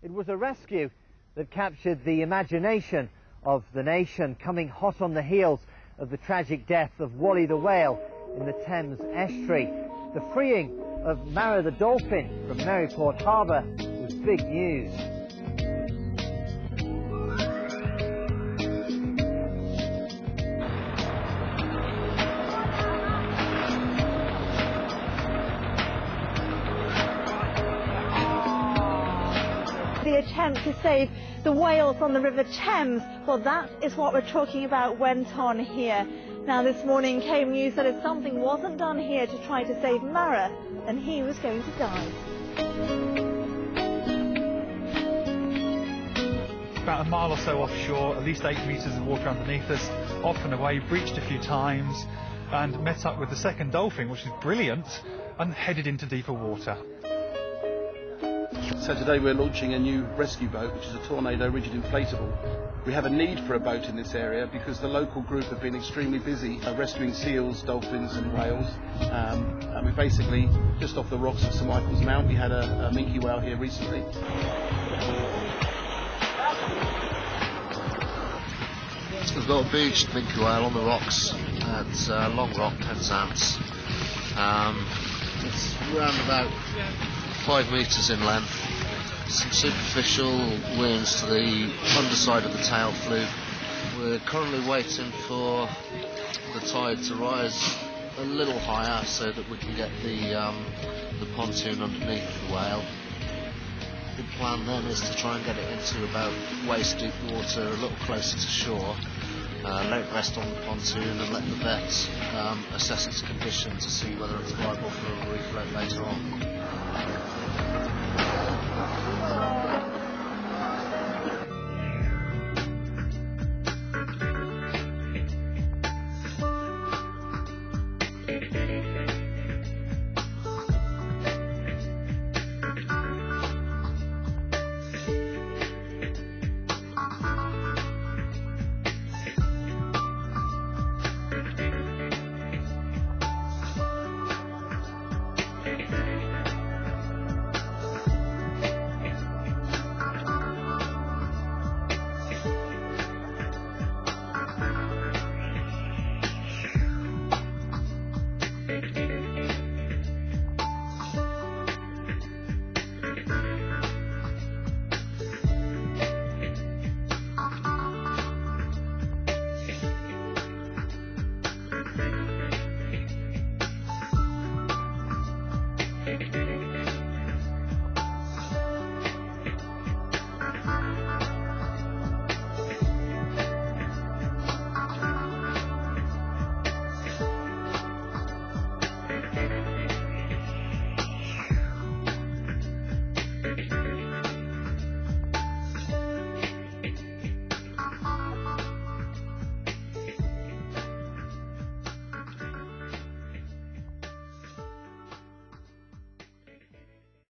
It was a rescue that captured the imagination of the nation, coming hot on the heels of the tragic death of Wally the whale in the Thames estuary. The freeing of Mara the dolphin from Maryport Harbour was big news. The attempt to save the whales on the River Thames. Well, that is what we're talking about went on here. Now, this morning came news that if something wasn't done here to try to save Mara, then he was going to die. About a mile or so offshore, at least eight metres of water underneath us, off and away, breached a few times, and met up with the second dolphin, which is brilliant, and headed into deeper water. So today we're launching a new rescue boat, which is a Tornado Rigid Inflatable. We have a need for a boat in this area because the local group have been extremely busy uh, rescuing seals, dolphins and whales. Um, and we basically, just off the rocks of St Michael's Mount, we had a, a minke whale here recently. We've got a beached minke whale on the rocks at uh, Long Rock, Penzance. Um, it's around about five metres in length. Some superficial wounds to the underside of the tail fluke. We're currently waiting for the tide to rise a little higher so that we can get the, um, the pontoon underneath the whale. The plan then is to try and get it into about waist deep water, a little closer to shore, uh, let it rest on the pontoon and let the vets um, assess its condition to see whether it's viable for a refloat later on.